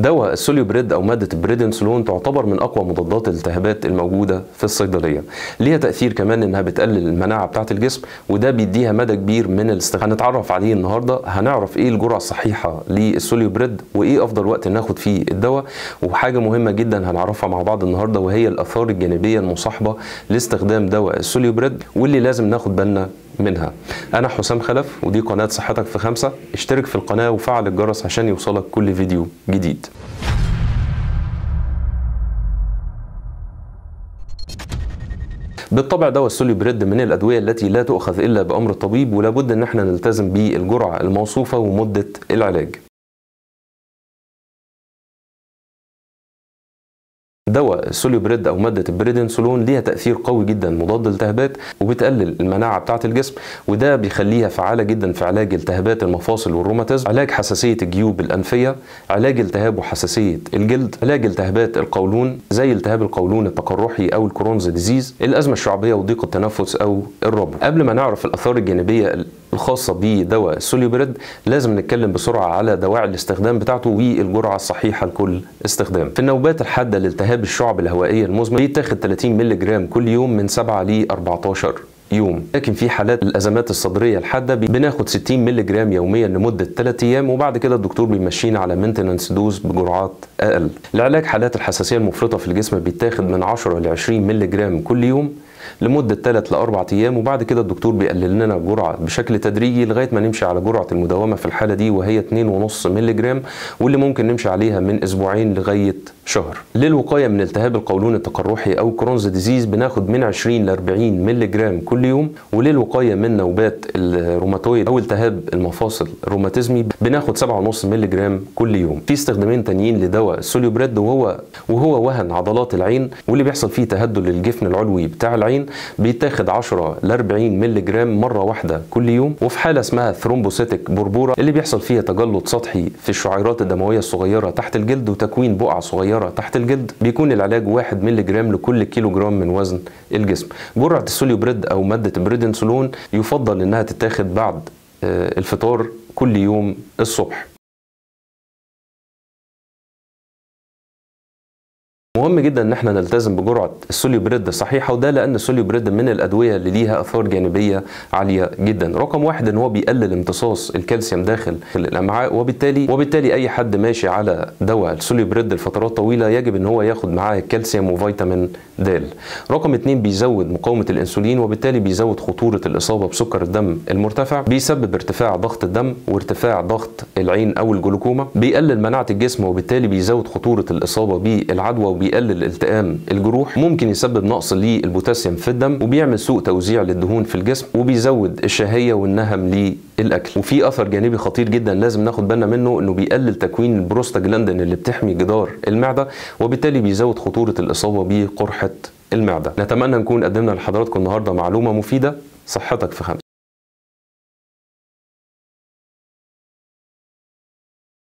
دواء السوليوبريد أو مادة البريدنسولون تعتبر من أقوى مضادات الالتهابات الموجودة في الصيدلية. ليها تأثير كمان إنها بتقلل المناعة بتاعة الجسم وده بيديها مدى كبير من الاستخدام هنتعرف عليه النهارده هنعرف إيه الجرعة الصحيحة للسوليوبريد وإيه أفضل وقت ناخد فيه الدواء. وحاجة مهمة جدا هنعرفها مع بعض النهارده وهي الآثار الجانبية المصاحبة لاستخدام دواء السوليوبريد واللي لازم ناخد بالنا منها. أنا حسام خلف ودي قناة صحتك في خمسة. اشترك في القناة وفعل الجرس عشان يوصلك كل فيديو جديد. بالطبع دواء السوليبريد من الأدوية التي لا تؤخذ إلا بأمر الطبيب ولابد إن إحنا نلتزم بالجرعة الموصوفة ومدة العلاج. دواء السوليوبريد أو مادة البريدنسولون ليها تأثير قوي جدا مضاد للالتهابات وبتقلل المناعة بتاعة الجسم وده بيخليها فعالة جدا في علاج التهابات المفاصل والروماتيزم علاج حساسية الجيوب الأنفية علاج التهاب وحساسية الجلد علاج التهابات القولون زي التهاب القولون التقرحي أو ال Crohn's disease الأزمة الشعبية وضيق التنفس أو الربو. قبل ما نعرف الآثار الجانبية الخاصة بدواء السوليوبريد لازم نتكلم بسرعة على دواعي الاستخدام بتاعته والجرعة الصحيحة لكل استخدام. في النوبات الحادة لالتهاب الشعب الهوائية المزمن بيتاخد 30 مللي جرام كل يوم من 7 ل 14 يوم. لكن في حالات الأزمات الصدرية الحادة بناخد 60 مللي جرام يوميا لمدة 3 أيام وبعد كده الدكتور بيمشينا على maintenance dose بجرعات أقل. لعلاج حالات الحساسية المفرطة في الجسم بيتاخد من 10 ل 20 مللي جرام كل يوم لمدة 3 ل 4 أيام وبعد كده الدكتور بيقلل لنا الجرعة بشكل تدريجي لغاية ما نمشي على جرعة المداومة في الحالة دي وهي 2.5 مللي جرام واللي ممكن نمشي عليها من أسبوعين لغاية شهر. للوقاية من التهاب القولون التقرحي أو Crohn's disease بناخد من 20 ل 40 مللي جرام كل يوم وللوقاية من نوبات الروماتويد أو التهاب المفاصل الروماتيزمي بناخد 7.5 مللي جرام كل يوم. في استخدامين تانيين لدواء السوليوبريد وهو وهو وهن عضلات العين واللي بيحصل فيه تهدل للجفن العلوي بتاع العين. بيتاخد 10 ل 40 مللي جرام مرة واحدة كل يوم وفي حالة اسمها thrombocytic purpura اللي بيحصل فيها تجلط سطحي في الشعيرات الدموية الصغيرة تحت الجلد وتكوين بقع صغيرة تحت الجلد بيكون العلاج 1 مللي جرام لكل كيلو جرام من وزن الجسم. جرعة السوليوبريد أو مادة البريدنسولون يفضل إنها تتاخد بعد الفطار كل يوم الصبح. مهم جدا إن إحنا نلتزم بجرعة السوليوبريد صحيحه وده لأن السوليوبريد من الأدوية اللي ليها اثار جانبية عالية جدا. رقم واحد إن هو بيقلل امتصاص الكالسيوم داخل الأمعاء وبالتالي وبالتالي أي حد ماشي على دواء السوليوبريد لفترات طويلة يجب إن هو ياخد معاه الكالسيوم وفيتامين د. رقم اتنين بيزود مقاومة الإنسولين وبالتالي بيزود خطورة الإصابة بسكر الدم المرتفع بيسبب ارتفاع ضغط الدم وارتفاع ضغط العين أو الجلوكوما بيقلل مناعة الجسم وبالتالي بيزود خطورة الإصابة بالعدوى وبيقلل التئام الجروح ممكن يسبب نقص للبوتاسيوم في الدم وبيعمل سوء توزيع للدهون في الجسم وبيزود الشهية والنهم للأكل. وفي أثر جانبي خطير جدا لازم ناخد بالنا منه إنه بيقلل تكوين البروستاجلاندين اللي بتحمي جدار المعدة وبالتالي بيزود خطورة الإصابة بقرحة المعدة. نتمنى نكون قدمنا لحضراتكم النهارده معلومة مفيدة. صحتك في خمسه